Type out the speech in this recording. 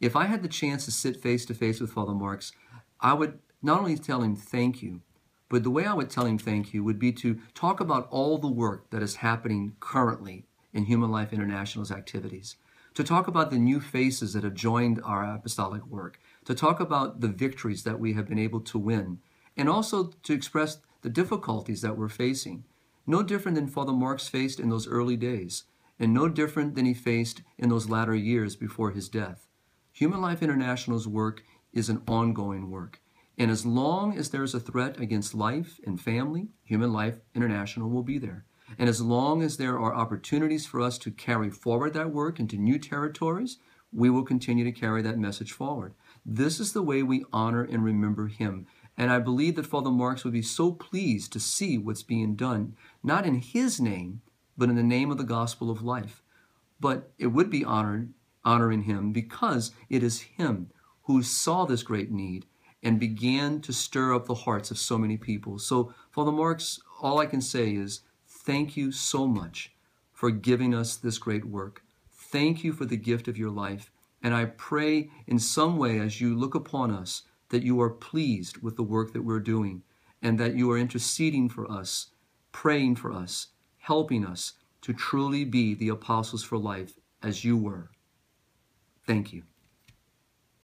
If I had the chance to sit face to face with Father Marx, I would not only tell him thank you, but the way I would tell him thank you would be to talk about all the work that is happening currently in Human Life International's activities, to talk about the new faces that have joined our apostolic work, to talk about the victories that we have been able to win, and also to express the difficulties that we're facing. No different than Father Marx faced in those early days, and no different than he faced in those latter years before his death. Human Life International's work is an ongoing work. And as long as there's a threat against life and family, Human Life International will be there. And as long as there are opportunities for us to carry forward that work into new territories, we will continue to carry that message forward. This is the way we honor and remember him. And I believe that Father Marx would be so pleased to see what's being done, not in his name, but in the name of the gospel of life. But it would be honored, honoring him because it is him who saw this great need and began to stir up the hearts of so many people. So, Father Marx, all I can say is thank you so much for giving us this great work. Thank you for the gift of your life. And I pray in some way as you look upon us that you are pleased with the work that we're doing and that you are interceding for us, praying for us, helping us to truly be the apostles for life as you were. Thank you.